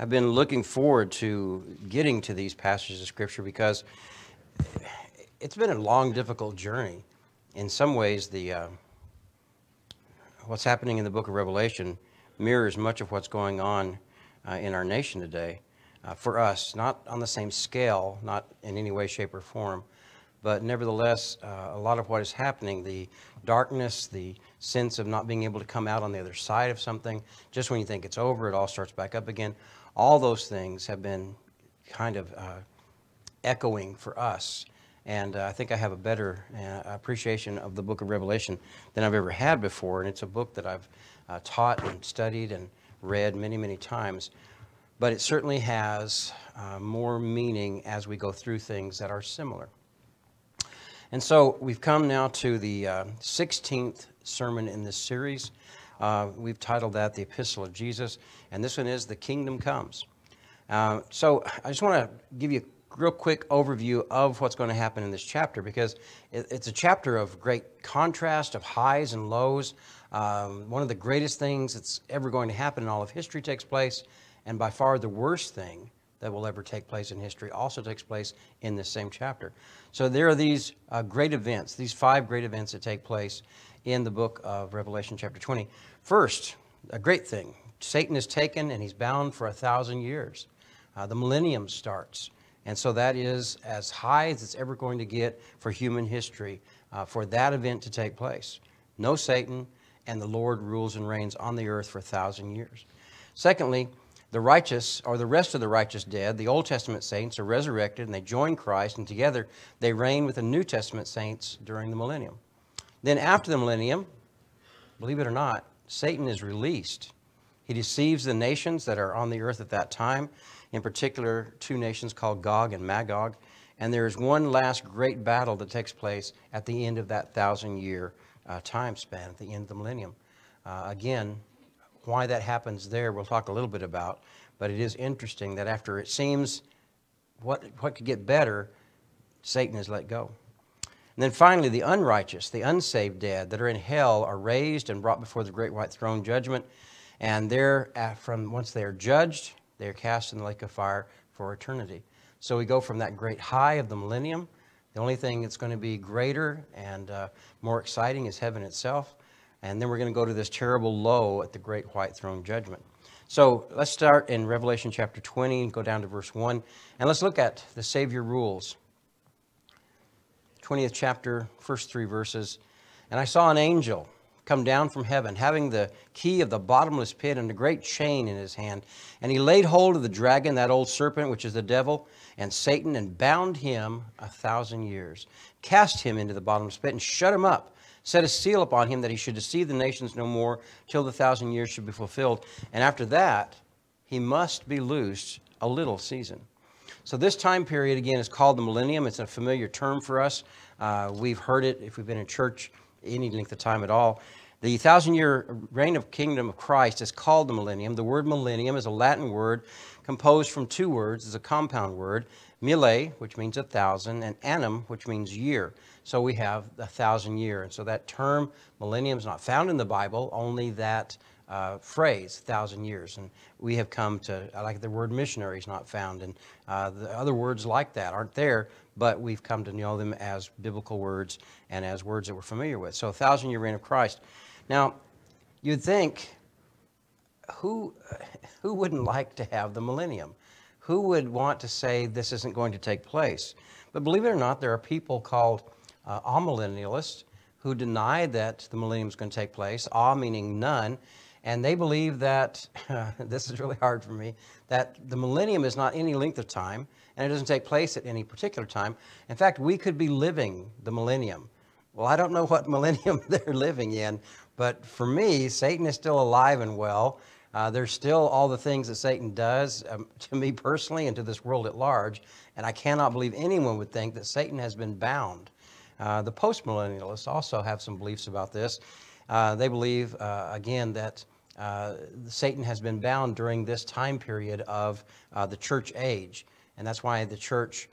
I've been looking forward to getting to these passages of Scripture because it's been a long, difficult journey. In some ways, the uh, what's happening in the book of Revelation mirrors much of what's going on uh, in our nation today. Uh, for us, not on the same scale, not in any way, shape, or form, but nevertheless, uh, a lot of what is happening, the darkness, the sense of not being able to come out on the other side of something, just when you think it's over, it all starts back up again. All those things have been kind of uh, echoing for us. And uh, I think I have a better uh, appreciation of the book of Revelation than I've ever had before. And it's a book that I've uh, taught and studied and read many, many times. But it certainly has uh, more meaning as we go through things that are similar. And so we've come now to the uh, 16th sermon in this series. Uh, we've titled that The Epistle of Jesus, and this one is The Kingdom Comes. Uh, so I just want to give you a real quick overview of what's going to happen in this chapter because it, it's a chapter of great contrast, of highs and lows. Um, one of the greatest things that's ever going to happen in all of history takes place, and by far the worst thing that will ever take place in history also takes place in this same chapter. So there are these uh, great events, these five great events that take place in the book of Revelation, chapter 20. First, a great thing Satan is taken and he's bound for a thousand years. Uh, the millennium starts. And so that is as high as it's ever going to get for human history uh, for that event to take place. No Satan, and the Lord rules and reigns on the earth for a thousand years. Secondly, the righteous, or the rest of the righteous dead, the Old Testament saints, are resurrected and they join Christ, and together they reign with the New Testament saints during the millennium. Then, after the millennium, believe it or not, Satan is released. He deceives the nations that are on the earth at that time, in particular, two nations called Gog and Magog. And there is one last great battle that takes place at the end of that thousand year uh, time span, at the end of the millennium. Uh, again, why that happens there, we'll talk a little bit about. But it is interesting that after it seems what, what could get better, Satan is let go. And then finally, the unrighteous, the unsaved dead that are in hell are raised and brought before the great white throne judgment. And there, from once they are judged, they are cast in the lake of fire for eternity. So we go from that great high of the millennium. The only thing that's going to be greater and uh, more exciting is heaven itself. And then we're going to go to this terrible low at the great white throne judgment. So let's start in Revelation chapter 20 and go down to verse 1. And let's look at the Savior rules. 20th chapter, first three verses. And I saw an angel come down from heaven, having the key of the bottomless pit and a great chain in his hand. And he laid hold of the dragon, that old serpent, which is the devil, and Satan, and bound him a thousand years, cast him into the bottomless pit, and shut him up set a seal upon him that he should deceive the nations no more till the thousand years should be fulfilled. And after that, he must be loosed a little season. So, this time period, again, is called the millennium. It's a familiar term for us. Uh, we've heard it if we've been in church any length of time at all. The thousand year reign of kingdom of Christ is called the millennium. The word millennium is a Latin word composed from two words, it's a compound word, mille, which means a thousand, and annum, which means year. So we have a thousand year. And so that term, millennium, is not found in the Bible, only that uh, phrase, thousand years. And we have come to, I like the word missionary is not found, and uh, the other words like that aren't there, but we've come to know them as biblical words and as words that we're familiar with. So, thousand year reign of Christ. Now, you'd think, who, who wouldn't like to have the millennium? Who would want to say this isn't going to take place? But believe it or not, there are people called uh, amillennialists who deny that the millennium is going to take place, ah meaning none, and they believe that, this is really hard for me, that the millennium is not any length of time and it doesn't take place at any particular time. In fact, we could be living the millennium. Well, I don't know what millennium they're living in, but for me, Satan is still alive and well. Uh, there's still all the things that Satan does um, to me personally and to this world at large, and I cannot believe anyone would think that Satan has been bound uh, the postmillennialists also have some beliefs about this. Uh, they believe, uh, again, that uh, Satan has been bound during this time period of uh, the church age, and that's why the church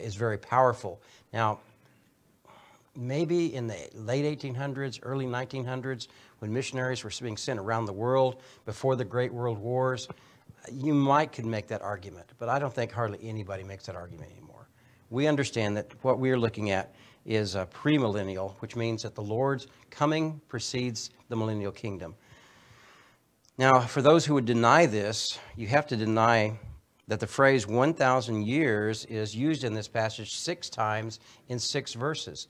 is very powerful. Now, maybe in the late 1800s, early 1900s, when missionaries were being sent around the world before the Great World Wars, you might could make that argument, but I don't think hardly anybody makes that argument anymore. We understand that what we're looking at is a premillennial, which means that the Lord's coming precedes the millennial kingdom. Now, for those who would deny this, you have to deny that the phrase 1,000 years is used in this passage six times in six verses.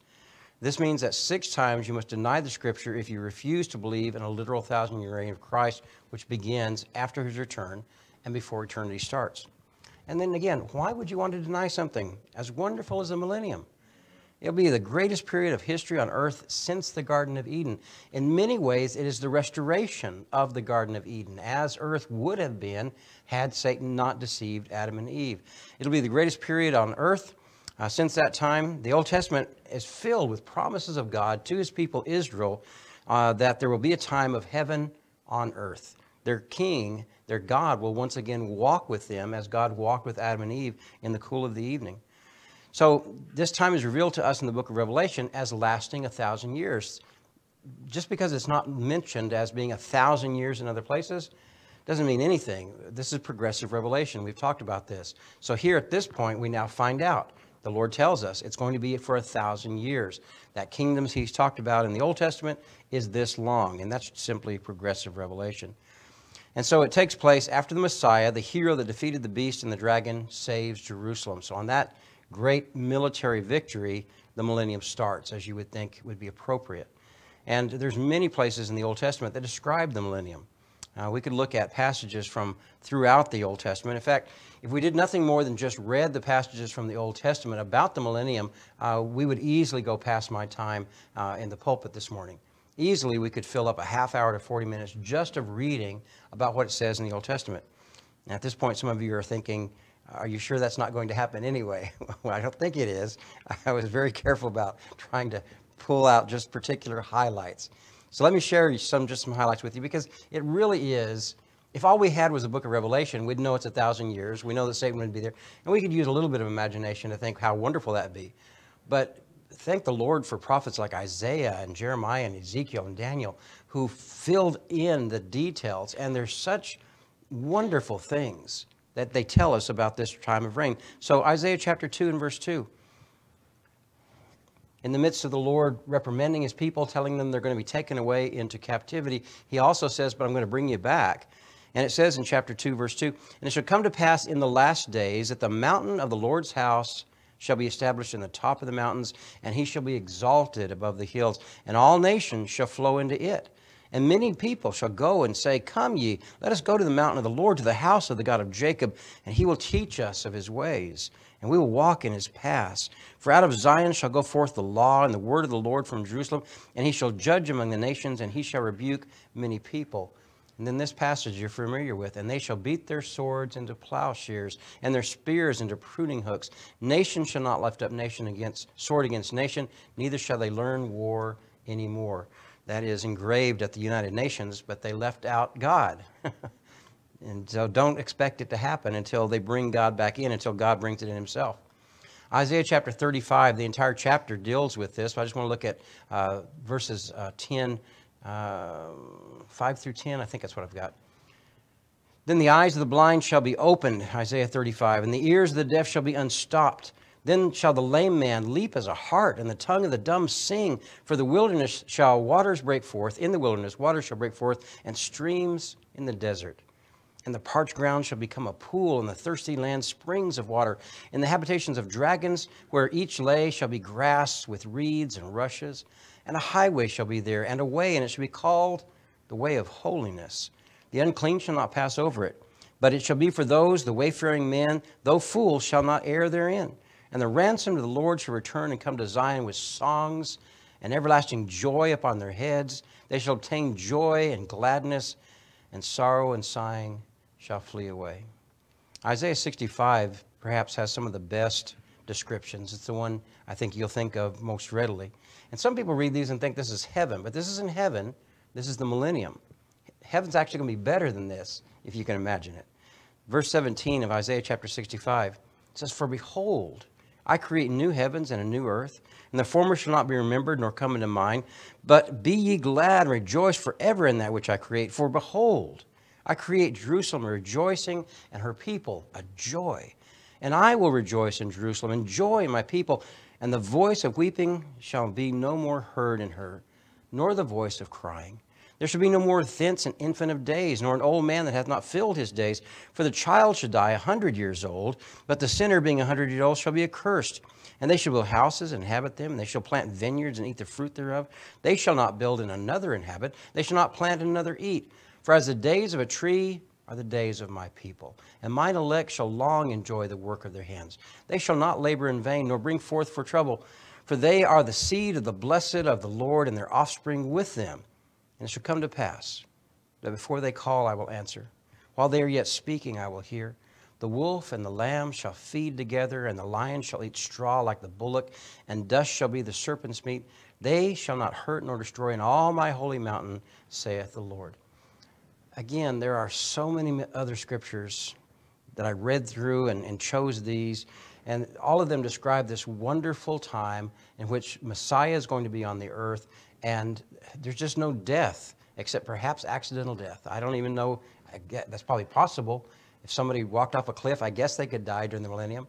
This means that six times you must deny the scripture if you refuse to believe in a literal thousand year reign of Christ, which begins after his return and before eternity starts. And then again, why would you want to deny something as wonderful as the millennium? It'll be the greatest period of history on earth since the Garden of Eden. In many ways, it is the restoration of the Garden of Eden, as earth would have been had Satan not deceived Adam and Eve. It'll be the greatest period on earth uh, since that time. The Old Testament is filled with promises of God to his people Israel uh, that there will be a time of heaven on earth. Their king, their God, will once again walk with them as God walked with Adam and Eve in the cool of the evening. So this time is revealed to us in the book of Revelation as lasting a thousand years. Just because it's not mentioned as being a thousand years in other places doesn't mean anything. This is progressive revelation. We've talked about this. So here at this point, we now find out. The Lord tells us it's going to be for a thousand years. That kingdoms he's talked about in the Old Testament is this long, and that's simply progressive revelation. And so it takes place after the Messiah, the hero that defeated the beast and the dragon, saves Jerusalem. So on that great military victory, the millennium starts, as you would think would be appropriate. And there's many places in the Old Testament that describe the millennium. Uh, we could look at passages from throughout the Old Testament. In fact, if we did nothing more than just read the passages from the Old Testament about the millennium, uh, we would easily go past my time uh, in the pulpit this morning. Easily, we could fill up a half hour to 40 minutes just of reading about what it says in the Old Testament. Now, at this point, some of you are thinking, are you sure that's not going to happen anyway? well, I don't think it is. I was very careful about trying to pull out just particular highlights. So let me share some just some highlights with you because it really is. If all we had was a book of Revelation, we'd know it's a thousand years. We know that Satan would be there, and we could use a little bit of imagination to think how wonderful that'd be. But thank the Lord for prophets like Isaiah and Jeremiah and Ezekiel and Daniel who filled in the details, and there's such wonderful things that they tell us about this time of reign. So, Isaiah chapter 2 and verse 2. In the midst of the Lord reprimanding his people, telling them they're going to be taken away into captivity, he also says, But I'm going to bring you back. And it says in chapter 2, verse 2 And it shall come to pass in the last days that the mountain of the Lord's house shall be established in the top of the mountains, and he shall be exalted above the hills, and all nations shall flow into it. And many people shall go and say, Come ye, let us go to the mountain of the Lord, to the house of the God of Jacob, and he will teach us of his ways, and we will walk in his paths. For out of Zion shall go forth the law and the word of the Lord from Jerusalem, and he shall judge among the nations, and he shall rebuke many people. And then this passage you're familiar with, and they shall beat their swords into plowshares, and their spears into pruning hooks. Nation shall not lift up nation against sword against nation, neither shall they learn war anymore that is engraved at the United Nations, but they left out God. and so don't expect it to happen until they bring God back in, until God brings it in himself. Isaiah chapter 35, the entire chapter deals with this. I just want to look at uh, verses uh, 10, uh, 5 through 10. I think that's what I've got. Then the eyes of the blind shall be opened, Isaiah 35, and the ears of the deaf shall be unstopped. Then shall the lame man leap as a hart, and the tongue of the dumb sing. For the wilderness shall waters break forth, in the wilderness waters shall break forth, and streams in the desert. And the parched ground shall become a pool, and the thirsty land springs of water. In the habitations of dragons, where each lay, shall be grass with reeds and rushes. And a highway shall be there, and a way, and it shall be called the way of holiness. The unclean shall not pass over it, but it shall be for those, the wayfaring men, though fools, shall not err therein. And the ransom of the Lord shall return and come to Zion with songs and everlasting joy upon their heads. They shall obtain joy and gladness, and sorrow and sighing shall flee away. Isaiah 65 perhaps has some of the best descriptions. It's the one I think you'll think of most readily. And some people read these and think this is heaven, but this isn't heaven. This is the millennium. Heaven's actually going to be better than this, if you can imagine it. Verse 17 of Isaiah chapter 65 says, For behold, I create new heavens and a new earth, and the former shall not be remembered nor come into mind. But be ye glad and rejoice forever in that which I create. For behold, I create Jerusalem rejoicing and her people a joy. And I will rejoice in Jerusalem and joy in my people, and the voice of weeping shall be no more heard in her, nor the voice of crying. There shall be no more thence an infant of days, nor an old man that hath not filled his days. For the child shall die a hundred years old, but the sinner being a hundred years old shall be accursed. And they shall build houses and inhabit them, and they shall plant vineyards and eat the fruit thereof. They shall not build and another inhabit, they shall not plant and another eat. For as the days of a tree are the days of my people, and mine elect shall long enjoy the work of their hands. They shall not labor in vain, nor bring forth for trouble, for they are the seed of the blessed of the Lord, and their offspring with them. And it shall come to pass that before they call, I will answer. While they are yet speaking, I will hear. The wolf and the lamb shall feed together, and the lion shall eat straw like the bullock, and dust shall be the serpent's meat. They shall not hurt nor destroy in all my holy mountain, saith the Lord. Again, there are so many other scriptures that I read through and, and chose these, and all of them describe this wonderful time in which Messiah is going to be on the earth, and there's just no death except perhaps accidental death. I don't even know, that's probably possible. If somebody walked off a cliff, I guess they could die during the millennium.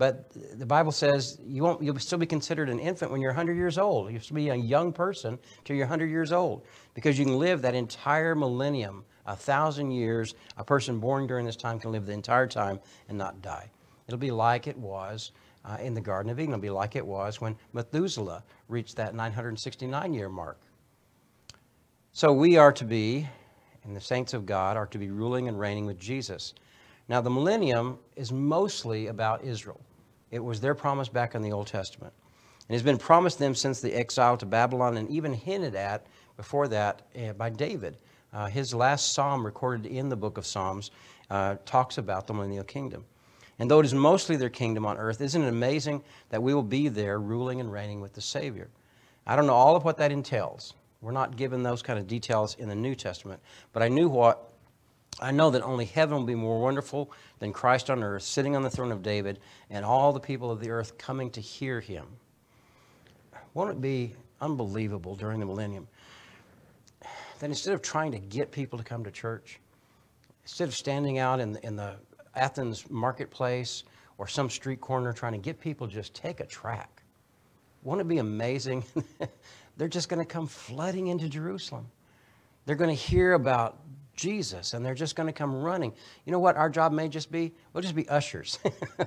But the Bible says you won't, you'll still be considered an infant when you're 100 years old. You'll still be a young person till you're 100 years old because you can live that entire millennium, a thousand years. A person born during this time can live the entire time and not die. It'll be like it was uh, in the Garden of Eden. It'll be like it was when Methuselah reached that 969 year mark. So we are to be, and the saints of God are to be ruling and reigning with Jesus. Now, the millennium is mostly about Israel. It was their promise back in the Old Testament. And has been promised them since the exile to Babylon and even hinted at before that uh, by David. Uh, his last psalm recorded in the book of Psalms uh, talks about the millennial kingdom. And though it is mostly their kingdom on earth, isn't it amazing that we will be there ruling and reigning with the Savior? I don't know all of what that entails. We're not given those kind of details in the New Testament. But I knew what, I know that only heaven will be more wonderful than Christ on earth, sitting on the throne of David, and all the people of the earth coming to hear him. Won't it be unbelievable during the millennium that instead of trying to get people to come to church, instead of standing out in the, in the Athens marketplace or some street corner trying to get people just take a track, won't it be amazing they're just going to come flooding into Jerusalem. They're going to hear about Jesus and they're just going to come running. You know what our job may just be? We'll just be ushers.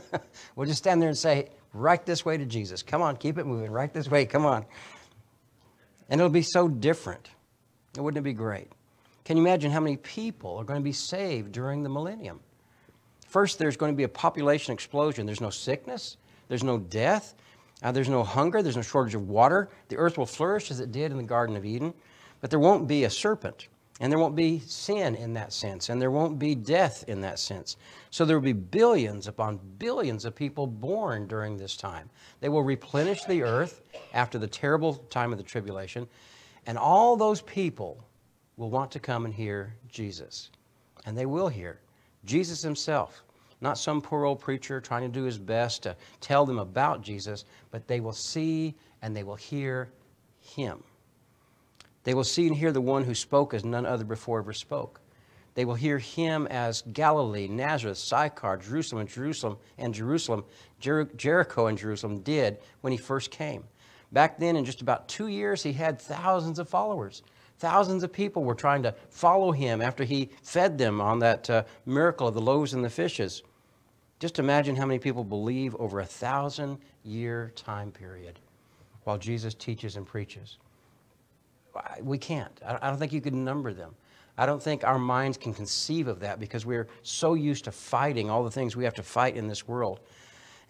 we'll just stand there and say, right this way to Jesus. Come on, keep it moving. Right this way. Come on. And it'll be so different. Wouldn't it be great? Can you imagine how many people are going to be saved during the millennium? First, there's going to be a population explosion. There's no sickness, there's no death, uh, there's no hunger, there's no shortage of water. The earth will flourish as it did in the Garden of Eden, but there won't be a serpent, and there won't be sin in that sense, and there won't be death in that sense. So there will be billions upon billions of people born during this time. They will replenish the earth after the terrible time of the tribulation, and all those people will want to come and hear Jesus. And they will hear Jesus himself not some poor old preacher trying to do his best to tell them about Jesus, but they will see and they will hear him. They will see and hear the one who spoke as none other before ever spoke. They will hear him as Galilee, Nazareth, Sychar, Jerusalem, and Jerusalem, and Jerusalem, Jer- Jericho, and Jerusalem did when he first came. Back then, in just about two years, he had thousands of followers. Thousands of people were trying to follow him after he fed them on that uh, miracle of the loaves and the fishes. Just imagine how many people believe over a thousand year time period while Jesus teaches and preaches. We can't. I don't think you can number them. I don't think our minds can conceive of that because we're so used to fighting all the things we have to fight in this world.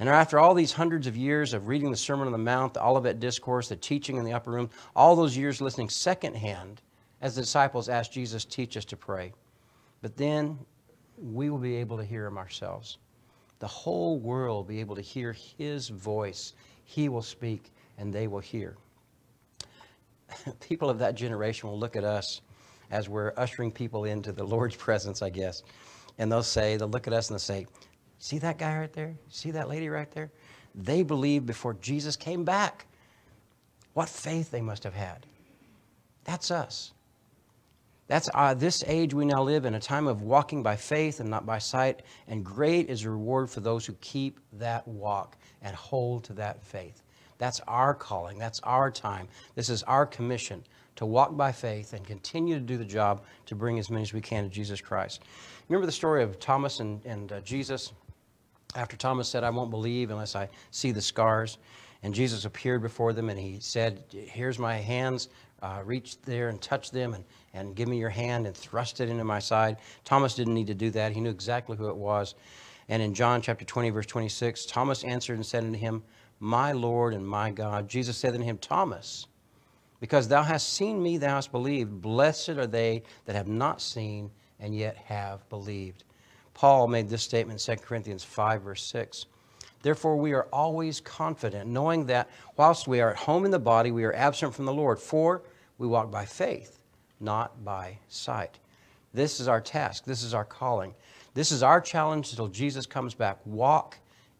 And after all these hundreds of years of reading the Sermon on the Mount, the Olivet Discourse, the teaching in the upper room, all those years listening secondhand as the disciples asked Jesus, teach us to pray. But then we will be able to hear him ourselves the whole world will be able to hear his voice. He will speak and they will hear. People of that generation will look at us as we're ushering people into the Lord's presence, I guess. And they'll say, they'll look at us and they'll say, See that guy right there? See that lady right there? They believed before Jesus came back. What faith they must have had. That's us. That's uh, this age we now live in, a time of walking by faith and not by sight, and great is the reward for those who keep that walk and hold to that faith. That's our calling. That's our time. This is our commission to walk by faith and continue to do the job to bring as many as we can to Jesus Christ. Remember the story of Thomas and, and uh, Jesus? After Thomas said, I won't believe unless I see the scars. And Jesus appeared before them and he said, Here's my hands. Uh, reach there and touch them and, and give me your hand and thrust it into my side. Thomas didn't need to do that. He knew exactly who it was. And in John chapter 20, verse 26, Thomas answered and said unto him, My Lord and my God. Jesus said unto him, Thomas, because thou hast seen me, thou hast believed. Blessed are they that have not seen and yet have believed. Paul made this statement in 2 Corinthians 5, verse 6. Therefore, we are always confident, knowing that whilst we are at home in the body, we are absent from the Lord. For we walk by faith, not by sight. This is our task. This is our calling. This is our challenge until Jesus comes back. Walk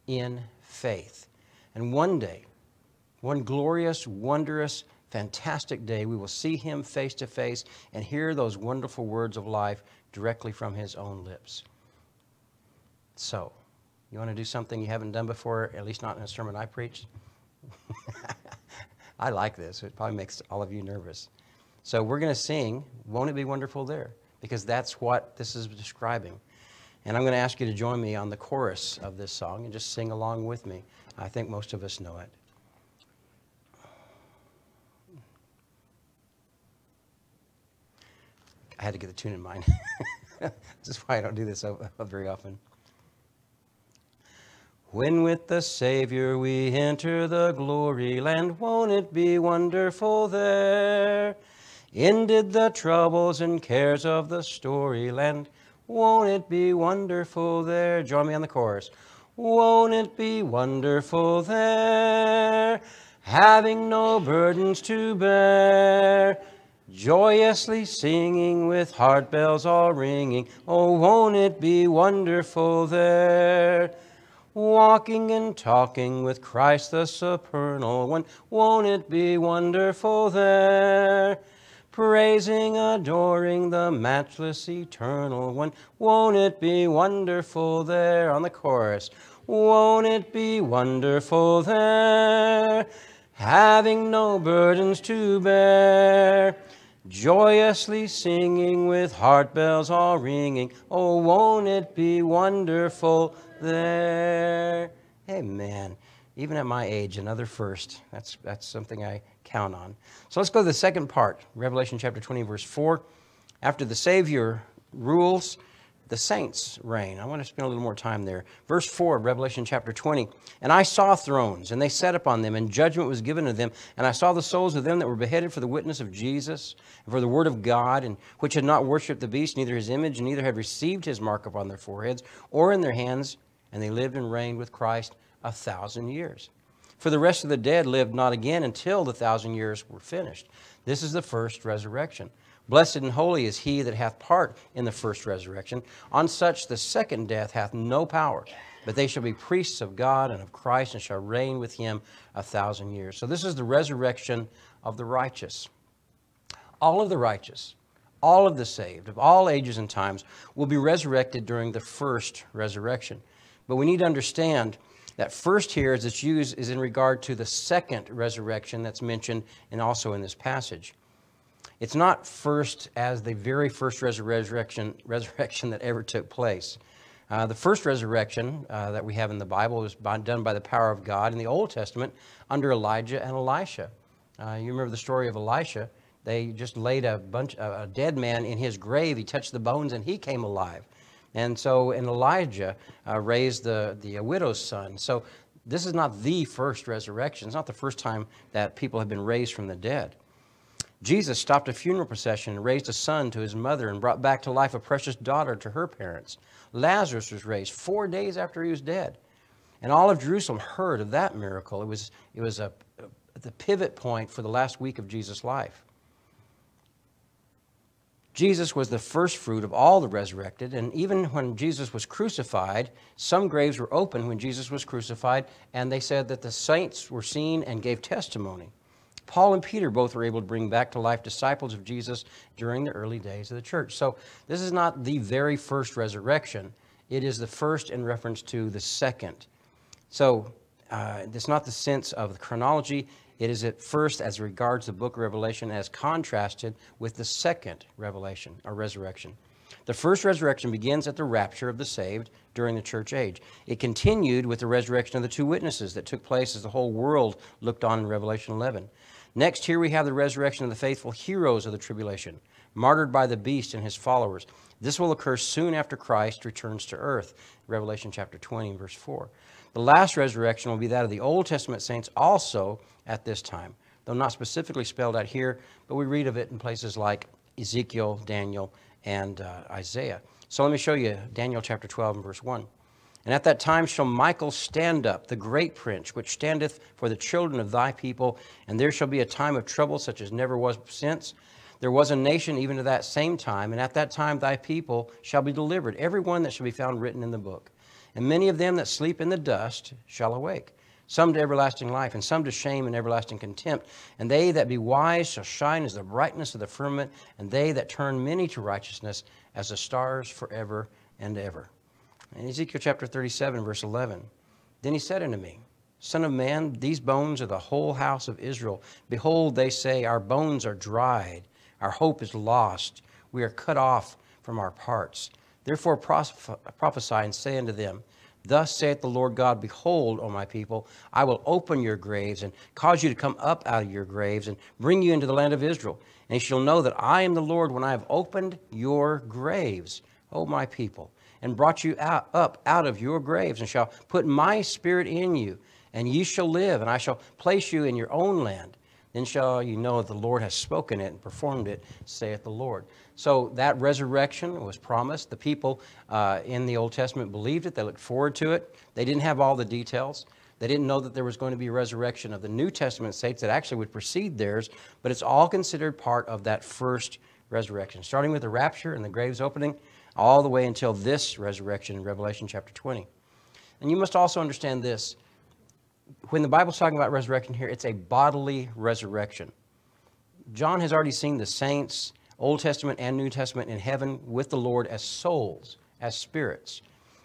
in faith. And one day, one glorious, wondrous, fantastic day, we will see him face to face and hear those wonderful words of life directly from his own lips. So, you want to do something you haven't done before, at least not in a sermon I preached? I like this. It probably makes all of you nervous. So we're going to sing, Won't It Be Wonderful There? Because that's what this is describing. And I'm going to ask you to join me on the chorus of this song and just sing along with me. I think most of us know it. I had to get the tune in mind. this is why I don't do this very often. When with the Savior we enter the glory land, won't it be wonderful there? Ended the troubles and cares of the story land, won't it be wonderful there? Join me on the chorus. Won't it be wonderful there? Having no burdens to bear, joyously singing with heart bells all ringing. Oh, won't it be wonderful there? Walking and talking with Christ the supernal one. Won't it be wonderful there? Praising, adoring the matchless eternal one. Won't it be wonderful there? On the chorus. Won't it be wonderful there? Having no burdens to bear joyously singing with heart bells all ringing. Oh, won't it be wonderful there. Hey, Amen. Even at my age, another first. That's, that's something I count on. So let's go to the second part, Revelation chapter 20, verse 4. After the Savior rules, the saints reign. I want to spend a little more time there. Verse 4, of Revelation chapter 20. And I saw thrones, and they sat upon them, and judgment was given to them. And I saw the souls of them that were beheaded for the witness of Jesus, and for the word of God, and which had not worshipped the beast, neither his image, neither had received his mark upon their foreheads, or in their hands, and they lived and reigned with Christ a thousand years. For the rest of the dead lived not again until the thousand years were finished. This is the first resurrection. Blessed and holy is he that hath part in the first resurrection. On such the second death hath no power, but they shall be priests of God and of Christ and shall reign with him a thousand years. So this is the resurrection of the righteous. All of the righteous, all of the saved, of all ages and times, will be resurrected during the first resurrection. But we need to understand that first here, as it's used, is in regard to the second resurrection that's mentioned and also in this passage. It's not first as the very first resurrection, resurrection that ever took place. Uh, the first resurrection uh, that we have in the Bible was by, done by the power of God in the Old Testament under Elijah and Elisha. Uh, you remember the story of Elisha. They just laid a bunch, a dead man in his grave. He touched the bones and he came alive. And so, and Elijah uh, raised the, the widow's son. So, this is not the first resurrection. It's not the first time that people have been raised from the dead. Jesus stopped a funeral procession and raised a son to his mother and brought back to life a precious daughter to her parents. Lazarus was raised four days after he was dead. And all of Jerusalem heard of that miracle. It was, it was a, a the pivot point for the last week of Jesus' life. Jesus was the first fruit of all the resurrected, and even when Jesus was crucified, some graves were open when Jesus was crucified, and they said that the saints were seen and gave testimony. Paul and Peter both were able to bring back to life disciples of Jesus during the early days of the church. So this is not the very first resurrection, it is the first in reference to the second. So uh, it's not the sense of the chronology. It is at first as regards the book of Revelation as contrasted with the second revelation or resurrection. The first resurrection begins at the rapture of the saved during the church age. It continued with the resurrection of the two witnesses that took place as the whole world looked on in Revelation 11. Next, here we have the resurrection of the faithful heroes of the tribulation, martyred by the beast and his followers. This will occur soon after Christ returns to earth, Revelation chapter 20, verse 4. The last resurrection will be that of the Old Testament saints also at this time, though not specifically spelled out here, but we read of it in places like Ezekiel, Daniel, and uh, Isaiah. So let me show you Daniel chapter 12 and verse 1. And at that time shall Michael stand up, the great prince, which standeth for the children of thy people, and there shall be a time of trouble such as never was since. There was a nation even to that same time, and at that time thy people shall be delivered, every one that shall be found written in the book. And many of them that sleep in the dust shall awake, some to everlasting life, and some to shame and everlasting contempt. And they that be wise shall shine as the brightness of the firmament, and they that turn many to righteousness as the stars forever and ever. In Ezekiel chapter 37, verse 11, then he said unto me, Son of man, these bones are the whole house of Israel. Behold, they say, Our bones are dried, our hope is lost, we are cut off from our parts. Therefore prophesy and say unto them, Thus saith the Lord God, Behold, O my people, I will open your graves and cause you to come up out of your graves and bring you into the land of Israel. And you shall know that I am the Lord when I have opened your graves, O my people, and brought you out, up out of your graves, and shall put my spirit in you, and ye shall live, and I shall place you in your own land. Then shall you know that the Lord has spoken it and performed it, saith the Lord. So that resurrection was promised. The people uh, in the Old Testament believed it. They looked forward to it. They didn't have all the details. They didn't know that there was going to be a resurrection of the New Testament saints that actually would precede theirs, but it's all considered part of that first resurrection, starting with the rapture and the graves opening, all the way until this resurrection in Revelation chapter 20. And you must also understand this when the Bible's talking about resurrection here, it's a bodily resurrection. John has already seen the saints, Old Testament and New Testament, in heaven with the Lord as souls, as spirits.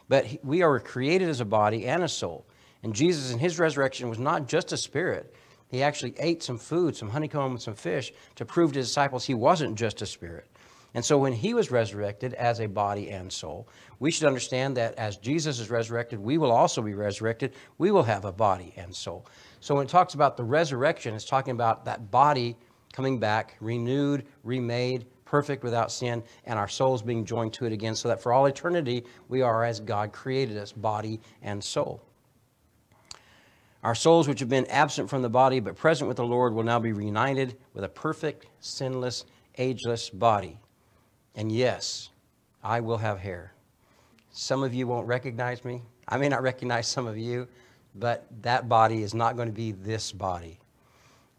But we are created as a body and a soul. And Jesus, in his resurrection, was not just a spirit. He actually ate some food, some honeycomb and some fish, to prove to his disciples he wasn't just a spirit. And so when he was resurrected as a body and soul, we should understand that as Jesus is resurrected, we will also be resurrected. We will have a body and soul. So when it talks about the resurrection, it's talking about that body coming back, renewed, remade, perfect without sin, and our souls being joined to it again, so that for all eternity we are as God created us, body and soul. Our souls, which have been absent from the body but present with the Lord, will now be reunited with a perfect, sinless, ageless body. And yes, I will have hair. Some of you won't recognize me. I may not recognize some of you, but that body is not going to be this body.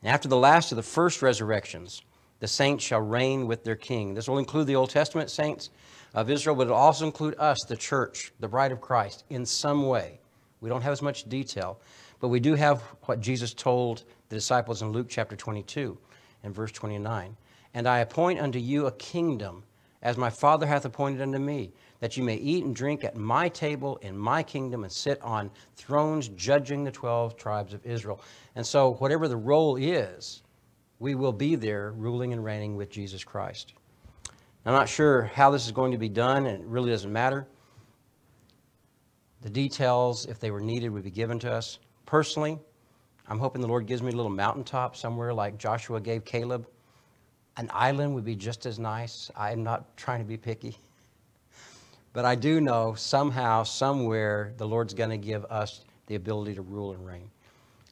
And after the last of the first resurrections, the saints shall reign with their king. This will include the Old Testament saints of Israel, but it'll also include us, the church, the bride of Christ, in some way. We don't have as much detail, but we do have what Jesus told the disciples in Luke chapter 22 and verse 29. And I appoint unto you a kingdom as my Father hath appointed unto me, that you may eat and drink at my table in my kingdom and sit on thrones judging the 12 tribes of Israel. And so, whatever the role is, we will be there ruling and reigning with Jesus Christ. I'm not sure how this is going to be done, and it really doesn't matter. The details, if they were needed, would be given to us. Personally, I'm hoping the Lord gives me a little mountaintop somewhere like Joshua gave Caleb an island would be just as nice. I'm not trying to be picky. But I do know somehow, somewhere, the Lord's going to give us the ability to rule and reign.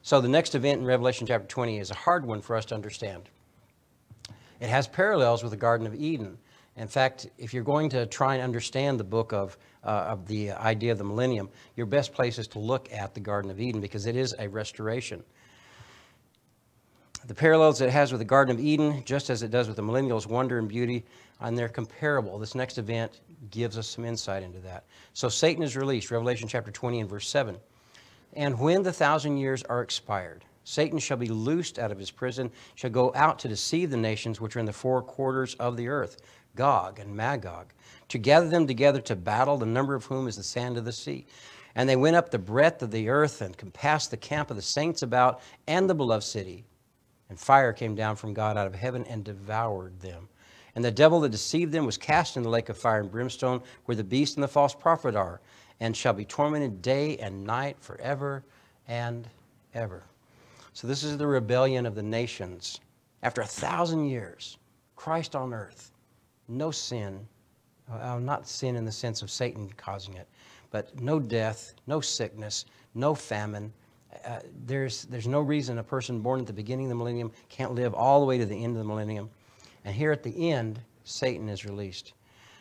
So the next event in Revelation chapter 20 is a hard one for us to understand. It has parallels with the Garden of Eden. In fact, if you're going to try and understand the book of, uh, of the idea of the millennium, your best place is to look at the Garden of Eden because it is a restoration the parallels it has with the Garden of Eden, just as it does with the millennials, wonder and beauty, and they're comparable. This next event gives us some insight into that. So Satan is released, Revelation chapter 20 and verse 7. And when the thousand years are expired, Satan shall be loosed out of his prison, shall go out to deceive the nations which are in the four quarters of the earth, Gog and Magog, to gather them together to battle, the number of whom is the sand of the sea. And they went up the breadth of the earth and compassed the camp of the saints about and the beloved city. And fire came down from God out of heaven and devoured them. And the devil that deceived them was cast in the lake of fire and brimstone, where the beast and the false prophet are, and shall be tormented day and night forever and ever. So, this is the rebellion of the nations. After a thousand years, Christ on earth, no sin, uh, not sin in the sense of Satan causing it, but no death, no sickness, no famine. Uh, there's, there's no reason a person born at the beginning of the millennium can't live all the way to the end of the millennium. And here at the end, Satan is released.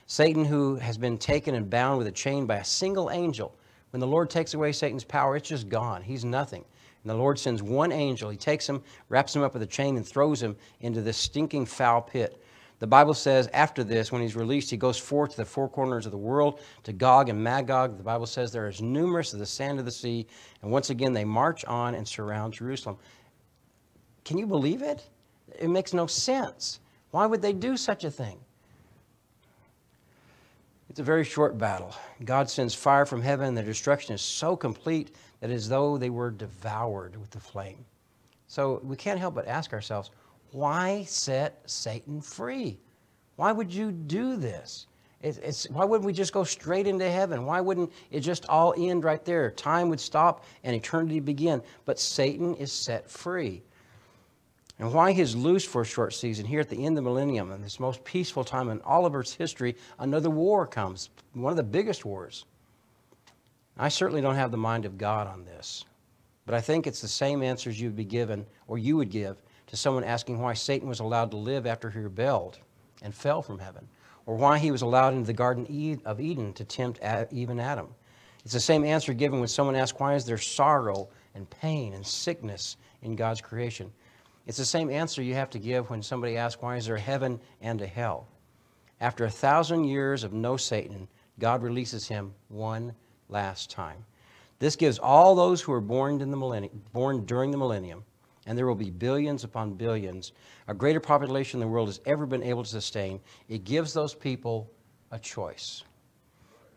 Satan, who has been taken and bound with a chain by a single angel. When the Lord takes away Satan's power, it's just gone. He's nothing. And the Lord sends one angel. He takes him, wraps him up with a chain, and throws him into this stinking foul pit. The Bible says after this, when he's released, he goes forth to the four corners of the world, to Gog and Magog. The Bible says they're as numerous as the sand of the sea. And once again, they march on and surround Jerusalem. Can you believe it? It makes no sense. Why would they do such a thing? It's a very short battle. God sends fire from heaven, the destruction is so complete that as though they were devoured with the flame. So we can't help but ask ourselves, why set Satan free? Why would you do this? It's, why wouldn't we just go straight into heaven? Why wouldn't it just all end right there? Time would stop and eternity begin. But Satan is set free. And why he's loose for a short season here at the end of the millennium, in this most peaceful time in all of Earth's history, another war comes, one of the biggest wars. I certainly don't have the mind of God on this, but I think it's the same answers you'd be given, or you would give, to someone asking why Satan was allowed to live after he rebelled and fell from heaven, or why he was allowed into the Garden of Eden to tempt even Adam. It's the same answer given when someone asks, Why is there sorrow and pain and sickness in God's creation? It's the same answer you have to give when somebody asks, Why is there heaven and a hell? After a thousand years of no Satan, God releases him one last time. This gives all those who are born, in the born during the millennium, and there will be billions upon billions, a greater population the world has ever been able to sustain. It gives those people a choice.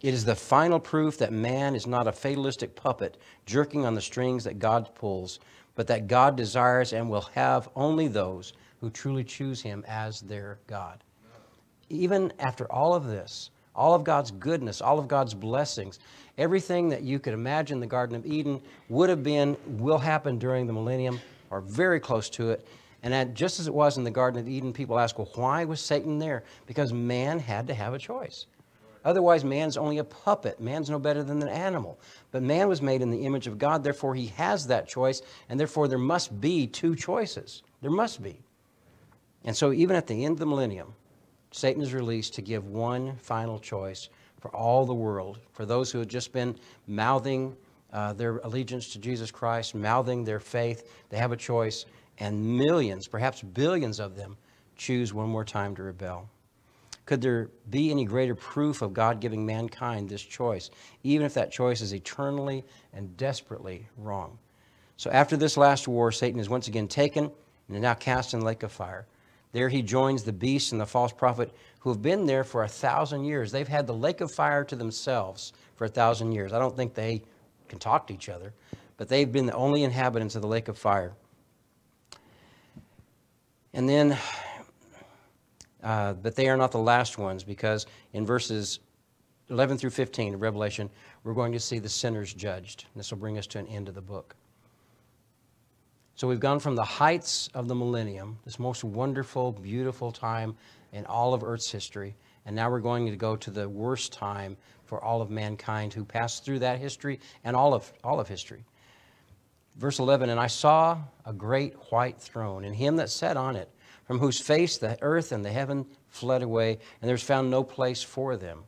It is the final proof that man is not a fatalistic puppet jerking on the strings that God pulls, but that God desires and will have only those who truly choose Him as their God. Even after all of this, all of God's goodness, all of God's blessings, everything that you could imagine the Garden of Eden would have been, will happen during the millennium, or very close to it. And that, just as it was in the Garden of Eden, people ask, well, why was Satan there? Because man had to have a choice. Otherwise, man's only a puppet. Man's no better than an animal. But man was made in the image of God, therefore, he has that choice, and therefore, there must be two choices. There must be. And so, even at the end of the millennium, Satan is released to give one final choice for all the world, for those who have just been mouthing uh, their allegiance to Jesus Christ, mouthing their faith. They have a choice, and millions, perhaps billions of them, choose one more time to rebel. Could there be any greater proof of God giving mankind this choice, even if that choice is eternally and desperately wrong? So after this last war, Satan is once again taken and now cast in the lake of fire. There he joins the beast and the false prophet who have been there for a thousand years. They've had the lake of fire to themselves for a thousand years. I don't think they can talk to each other, but they've been the only inhabitants of the lake of fire. And then uh, but they are not the last ones because in verses 11 through 15 of Revelation, we're going to see the sinners judged. This will bring us to an end of the book. So we've gone from the heights of the millennium, this most wonderful, beautiful time in all of Earth's history, and now we're going to go to the worst time for all of mankind who passed through that history and all of, all of history. Verse 11, And I saw a great white throne, and him that sat on it, from whose face the earth and the heaven fled away, and there was found no place for them.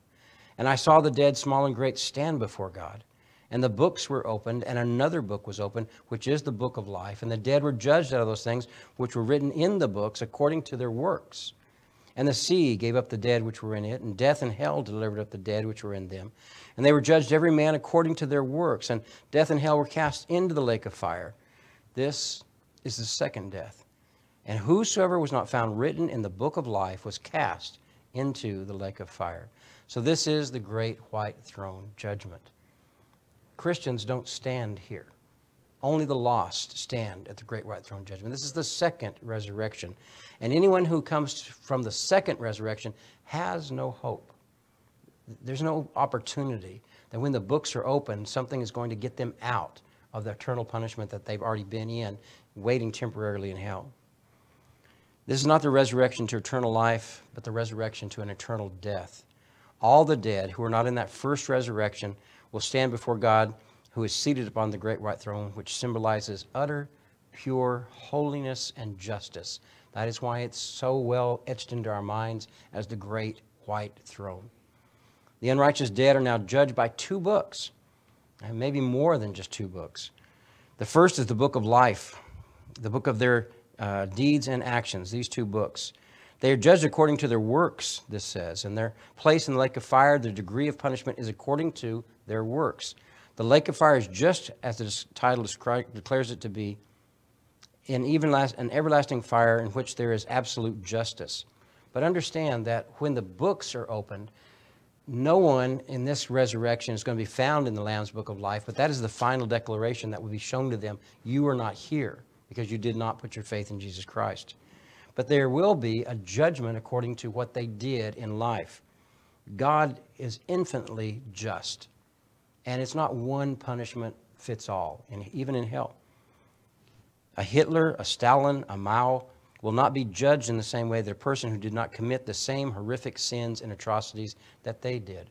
And I saw the dead, small and great, stand before God. And the books were opened, and another book was opened, which is the book of life. And the dead were judged out of those things which were written in the books according to their works. And the sea gave up the dead which were in it, and death and hell delivered up the dead which were in them. And they were judged every man according to their works. And death and hell were cast into the lake of fire. This is the second death. And whosoever was not found written in the book of life was cast into the lake of fire. So this is the great white throne judgment. Christians don't stand here. Only the lost stand at the great white throne judgment. This is the second resurrection. And anyone who comes from the second resurrection has no hope. There's no opportunity that when the books are open, something is going to get them out of the eternal punishment that they've already been in, waiting temporarily in hell. This is not the resurrection to eternal life, but the resurrection to an eternal death. All the dead who are not in that first resurrection will stand before God, who is seated upon the great white throne, which symbolizes utter, pure holiness and justice. That is why it's so well etched into our minds as the great white throne. The unrighteous dead are now judged by two books, and maybe more than just two books. The first is the book of life, the book of their uh, deeds and actions, these two books. They are judged according to their works, this says, and their place in the lake of fire, their degree of punishment is according to their works. The lake of fire is just as the title declares it to be, an, even last, an everlasting fire in which there is absolute justice. But understand that when the books are opened, no one in this resurrection is going to be found in the Lamb's Book of Life, but that is the final declaration that will be shown to them. You are not here because you did not put your faith in Jesus Christ. But there will be a judgment according to what they did in life. God is infinitely just, and it's not one punishment fits all, and even in hell. A Hitler, a Stalin, a Mao will not be judged in the same way that a person who did not commit the same horrific sins and atrocities that they did.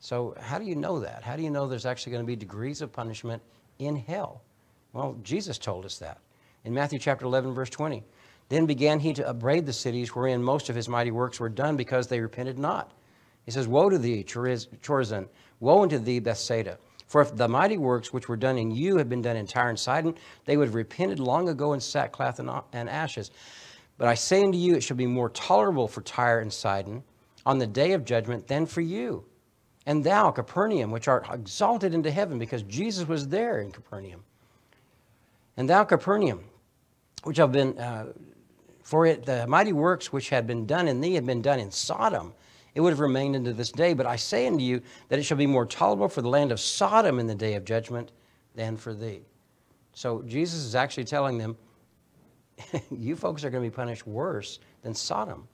So, how do you know that? How do you know there's actually going to be degrees of punishment in hell? Well, Jesus told us that in Matthew chapter 11, verse 20. Then began he to upbraid the cities wherein most of his mighty works were done because they repented not. He says, Woe to thee, Chorazin! Woe unto thee, Bethsaida! For if the mighty works which were done in you had been done in Tyre and Sidon, they would have repented long ago in sackcloth and ashes. But I say unto you, it shall be more tolerable for Tyre and Sidon on the day of judgment than for you. And thou, Capernaum, which art exalted into heaven, because Jesus was there in Capernaum. And thou, Capernaum, which have been, uh, for it, the mighty works which had been done in thee had been done in Sodom, it would have remained unto this day. But I say unto you that it shall be more tolerable for the land of Sodom in the day of judgment than for thee. So Jesus is actually telling them, you folks are going to be punished worse than Sodom,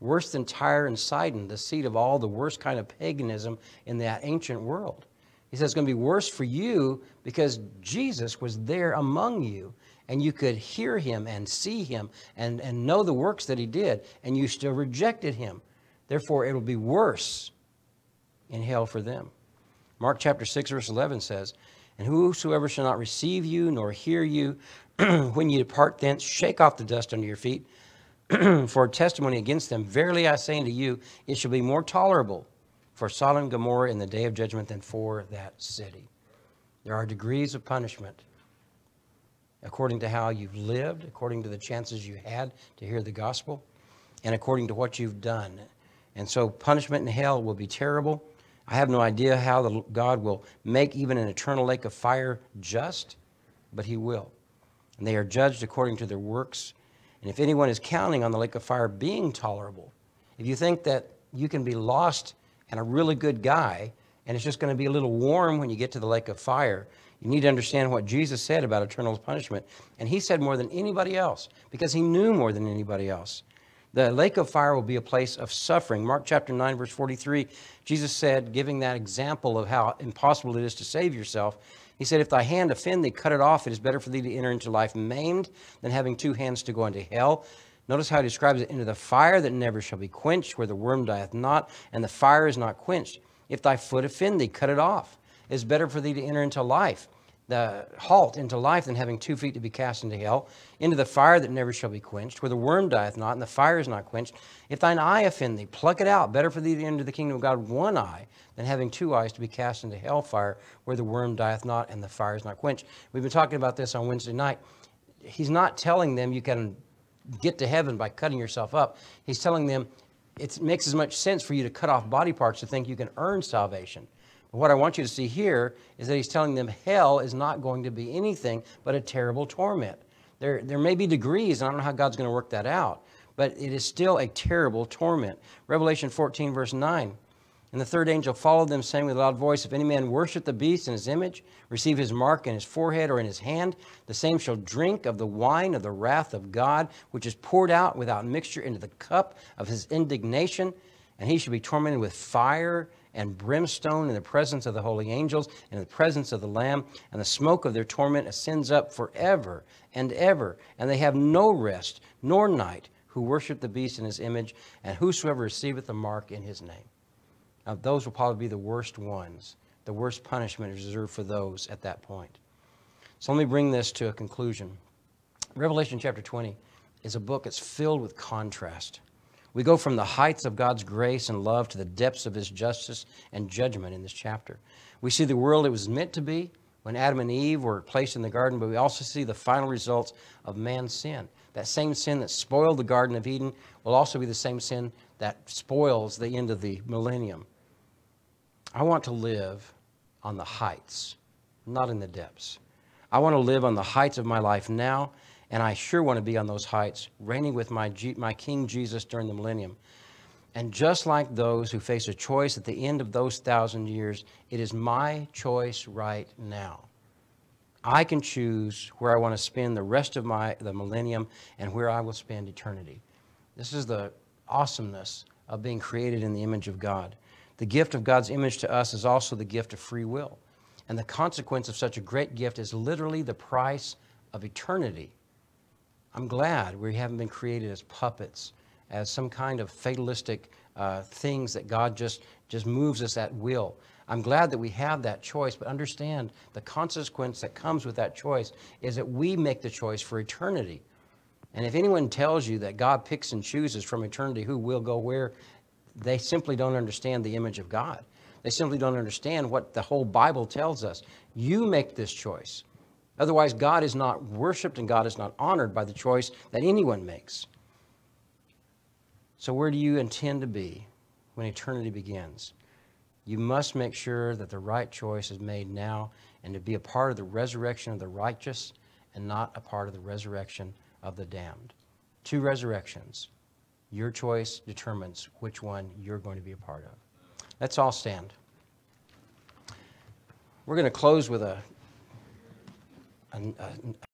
worse than Tyre and Sidon, the seat of all the worst kind of paganism in that ancient world. He says it's going to be worse for you because Jesus was there among you and you could hear him and see him and, and know the works that he did, and you still rejected him. Therefore, it will be worse in hell for them. Mark chapter 6, verse 11 says, And whosoever shall not receive you nor hear you when you depart thence, shake off the dust under your feet for a testimony against them. Verily I say unto you, it shall be more tolerable for Sodom and Gomorrah in the day of judgment than for that city. There are degrees of punishment according to how you've lived, according to the chances you had to hear the gospel, and according to what you've done. And so punishment in hell will be terrible. I have no idea how the, God will make even an eternal lake of fire just, but He will. And they are judged according to their works. And if anyone is counting on the lake of fire being tolerable, if you think that you can be lost and a really good guy, and it's just going to be a little warm when you get to the lake of fire, you need to understand what Jesus said about eternal punishment. And He said more than anybody else because He knew more than anybody else. The lake of fire will be a place of suffering. Mark chapter 9, verse 43, Jesus said, giving that example of how impossible it is to save yourself, he said, If thy hand offend thee, cut it off. It is better for thee to enter into life maimed than having two hands to go into hell. Notice how he describes it into the fire that never shall be quenched, where the worm dieth not, and the fire is not quenched. If thy foot offend thee, cut it off. It is better for thee to enter into life the halt into life than having two feet to be cast into hell, into the fire that never shall be quenched, where the worm dieth not, and the fire is not quenched. If thine eye offend thee, pluck it out. Better for thee to enter the kingdom of God one eye than having two eyes to be cast into hell fire, where the worm dieth not, and the fire is not quenched. We've been talking about this on Wednesday night. He's not telling them you can get to heaven by cutting yourself up. He's telling them it makes as much sense for you to cut off body parts to think you can earn salvation what I want you to see here is that he's telling them hell is not going to be anything but a terrible torment. There, there may be degrees, and I don't know how God's going to work that out, but it is still a terrible torment. Revelation 14, verse 9. And the third angel followed them, saying with a loud voice, If any man worship the beast in his image, receive his mark in his forehead or in his hand, the same shall drink of the wine of the wrath of God, which is poured out without mixture into the cup of his indignation, and he shall be tormented with fire and brimstone in the presence of the holy angels and in the presence of the Lamb, and the smoke of their torment ascends up forever and ever, and they have no rest nor night who worship the beast in his image, and whosoever receiveth the mark in his name. Now, those will probably be the worst ones. The worst punishment is reserved for those at that point. So let me bring this to a conclusion. Revelation chapter 20 is a book that's filled with contrast. We go from the heights of God's grace and love to the depths of his justice and judgment in this chapter. We see the world it was meant to be when Adam and Eve were placed in the garden, but we also see the final results of man's sin. That same sin that spoiled the Garden of Eden will also be the same sin that spoils the end of the millennium. I want to live on the heights, not in the depths. I want to live on the heights of my life now and I sure want to be on those heights, reigning with my, G- my King Jesus during the millennium. And just like those who face a choice at the end of those thousand years, it is my choice right now. I can choose where I want to spend the rest of my the millennium and where I will spend eternity. This is the awesomeness of being created in the image of God. The gift of God's image to us is also the gift of free will. And the consequence of such a great gift is literally the price of eternity I'm glad we haven't been created as puppets, as some kind of fatalistic uh, things that God just, just moves us at will. I'm glad that we have that choice, but understand the consequence that comes with that choice is that we make the choice for eternity. And if anyone tells you that God picks and chooses from eternity who will go where, they simply don't understand the image of God. They simply don't understand what the whole Bible tells us. You make this choice. Otherwise, God is not worshiped and God is not honored by the choice that anyone makes. So, where do you intend to be when eternity begins? You must make sure that the right choice is made now and to be a part of the resurrection of the righteous and not a part of the resurrection of the damned. Two resurrections. Your choice determines which one you're going to be a part of. Let's all stand. We're going to close with a a,